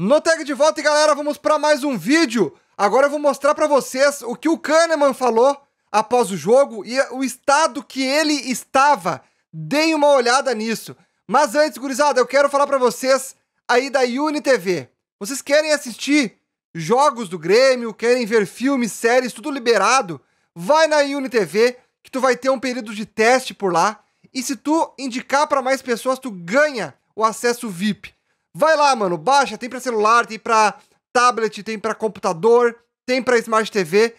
No tag de volta, galera, vamos para mais um vídeo. Agora eu vou mostrar para vocês o que o Kahneman falou após o jogo e o estado que ele estava. Deem uma olhada nisso. Mas antes, gurizada, eu quero falar para vocês aí da Uni TV. Vocês querem assistir jogos do Grêmio, querem ver filmes, séries, tudo liberado? Vai na Uni TV que tu vai ter um período de teste por lá. E se tu indicar para mais pessoas, tu ganha o acesso VIP. Vai lá, mano, baixa, tem para celular, tem para tablet, tem para computador, tem para Smart TV.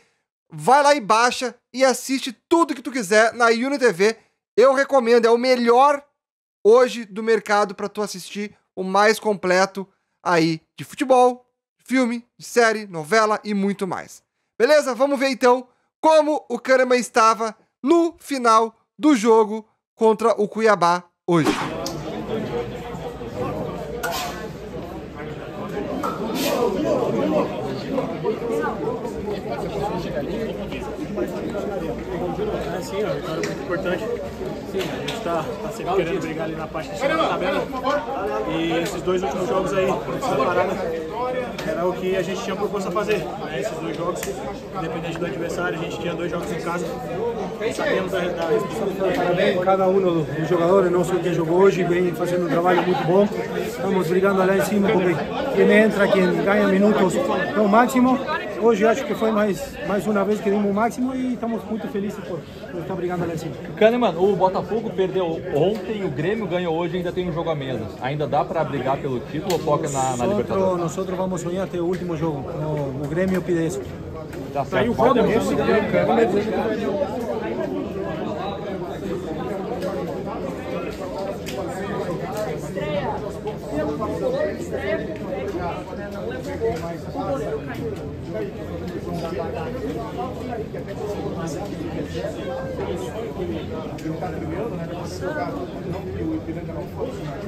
Vai lá e baixa e assiste tudo que tu quiser na Uni TV. Eu recomendo, é o melhor hoje do mercado para tu assistir o mais completo aí de futebol, filme, série, novela e muito mais. Beleza? Vamos ver então como o Kahneman estava no final do jogo contra o Cuiabá hoje. É sim, ó, vitória muito importante. Sim, a gente está tá sempre querendo brigar ali na parte de cima da tabela. E esses dois últimos jogos aí, essa parada, era o que a gente tinha proposto a fazer. Né? Esses dois jogos, independente do adversário, a gente tinha dois jogos em casa. Sabemos da, da responsabilidade. Cada um dos jogadores, não só quem jogou hoje, vem fazendo um trabalho muito bom. Estamos brigando lá em cima, porque quem entra, quem ganha minutos no máximo hoje acho que foi mais, mais uma vez que demos o máximo e estamos muito felizes por, por estar brigando ali assim. Kahneman, o Botafogo perdeu ontem, o Grêmio ganhou hoje ainda tem um jogo a menos. Ainda dá para brigar pelo título ou foca na, na Libertadores? Nós vamos sonhar até o último jogo. O, o Grêmio pide isso. Tá, tá certo. Aí o Roda, Estreia! Estreia! Deputado primeiro, né? Não que o Ipiranga não fosse, mas